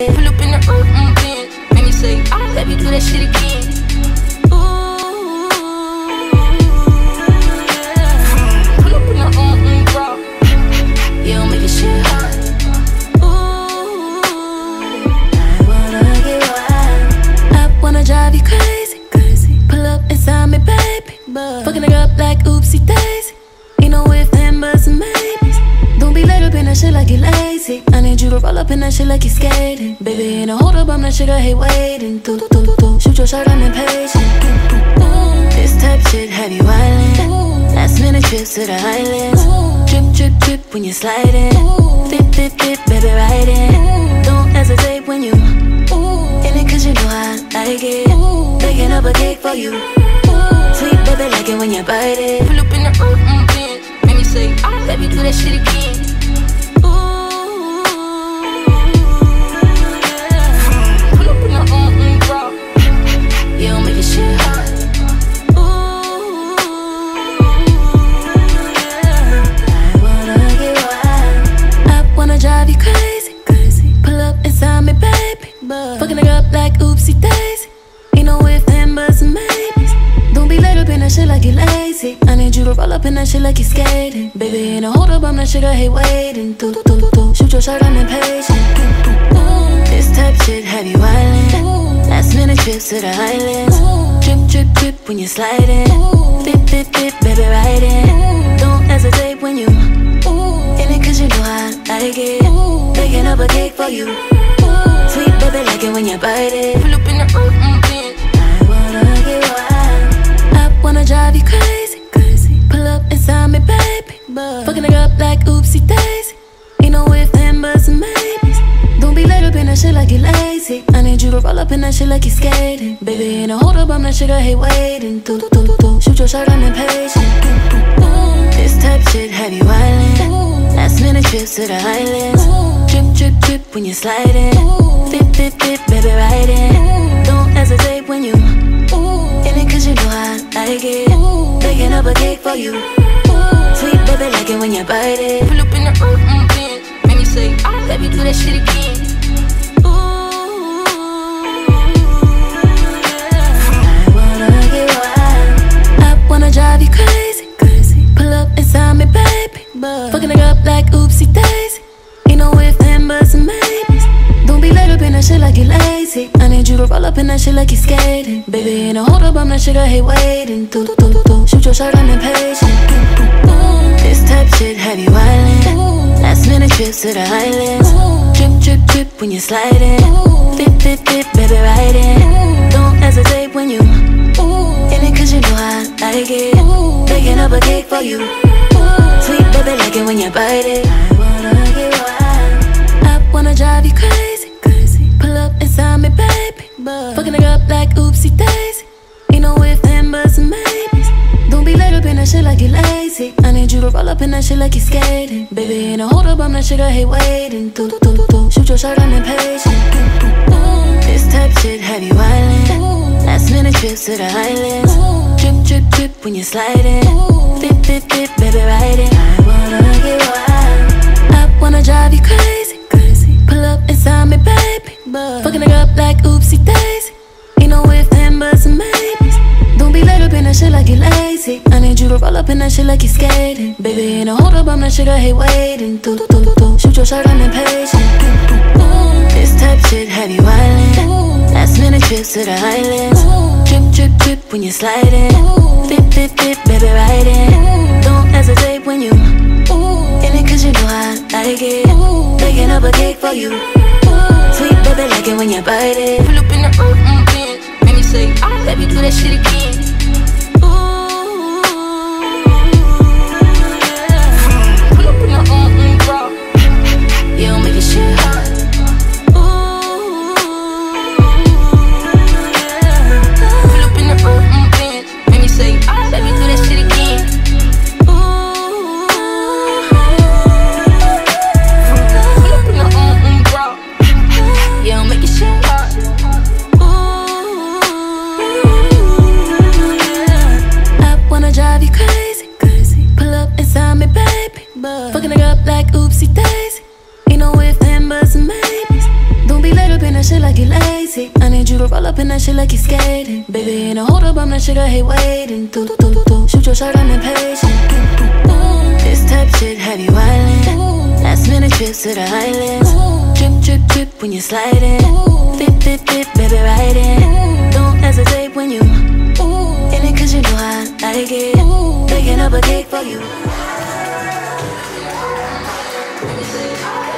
Pull up in the mm mm Benz. Make me say, let me do that shit again. Ooh, yeah. Pull up in the mm mm bro. Yeah, make it shit hot. Ooh, I wanna get wild. I wanna drive you crazy, crazy. Pull up inside me, baby. But fucking up like oopsie daisy. Ain't no if, then, buts, and maybes. Don't be late up in that shit like you lazy. To roll up in that shit like you skating. Baby, ain't no hold up, I'm that shit I hate waiting. Do, do, do, do. Shoot your shot, I'm impatient. This type shit have you island. Last minute trips to the islands. Drip, drip, drip when you're sliding. Fit, fit, fit, baby, ride in. Don't hesitate when you in it cause you know I like it. Baking up a cake for you. Sweet baby, like it when you bite it. Pull up in the mm mm. Make me say, ah, me do that shit again. But fucking it up like oopsie daisy. Ain't no if, then, buts, and maybes. Don't be late up in that shit like you lazy. I need you to roll up in that shit like you skating. Baby, ain't no hold up, I'm that shit I hate waiting. Do, do, do, do. Shoot your shot, I'm impatient. This type shit have you island. Last minute trips to the islands. Trip trip trip when you're sliding. Fit, fit, fit, baby, ride in. Don't hesitate when you in it cause you know I like it. Baking up a cake for you. Sweet baby, like it when you bite it. Pull up in the mm mm. I wanna get wild. I wanna drive you crazy, crazy. Pull up inside me, baby. But fucking it up like oopsie daisy. Ain't no if, then, buts, and maybes. Don't be late up in that shit like you lazy. I need you to roll up in that shit like you skating. Baby, ain't no hold up, I'm that shit I hate waiting. Do, do, do, do. Shoot your shot, I'm impatient. This type shit have you island. Last minute trips to the islands. When you're sliding. Fit, fit, fit, baby, ride in. Don't hesitate when you in it cause you know I like it. Baking up a cake for you. Sweet baby, like it when you bite it. Pull up in the mm mm Benz. Make me say, ah, let me do that shit again. Ooh, yeah. I wanna get wild. I wanna drive you crazy, crazy. Pull up inside me, baby. Fucking it up like oopsie daisy. Shit like you lazy. I need you to roll up in that shit like you skating. Baby, ain't no hold up, I'm that shit I hate waiting. Do, do, do, do. do. Shoot your shot, I'm impatient. This type shit have you island. Last minute trips to the islands. Drip, drip, drip when you're sliding. Fit, fit, fit, baby, ride in. Don't hesitate when you in it cause you know I like it. Baking up a cake for you. Sweet baby, like it when you bite it. That shit like you lazy. I need you to roll up in that shit like you skating. Baby, ain't no hold up, I'm that shit I hate waiting. Do, do, do, do. do. Shoot your shot, I'm impatient. Ooh, This type shit have you island. Last minute trips to the islands. Drip, drip, drip when you're sliding. Fit, fit, fit, baby, ride it. I wanna get wild. I wanna drive you crazy, crazy. Pull up inside me, baby. But fucking it up like oopsie daisy. That shit like you lazy. I need you to roll up in that shit like you skating. Baby, ain't no hold up, I'm that shit I hate waiting. Do, do, do, do. do, Shoot your shot, I'm impatient. This type shit have you island. Last minute trips to the islands. Drip, drip, drip when you're sliding. Fit, fit, fit, baby, ride in. Don't hesitate when you in it cause you know I like it. Baking up a cake for you. Sweet baby, like it when you bite it. Pull up in the mm mm. Make me say, ah, let me do that shit again. Dixie days. You know if and buts and. Don't be laid up in that shit like you lazy. I need you to roll up in that shit like you skating. Baby, ain't a hold up, I'm that shit I hate waiting. Do do do do do. Shoot your shot, I'm impatient. This type shit have you island. Last minute trips to the islands. Trip, trip, trip when you slide in. Fit fit fit, baby, riding. in. Don't hesitate when you. In it cause you know I like it. Baking up a cake for you. I.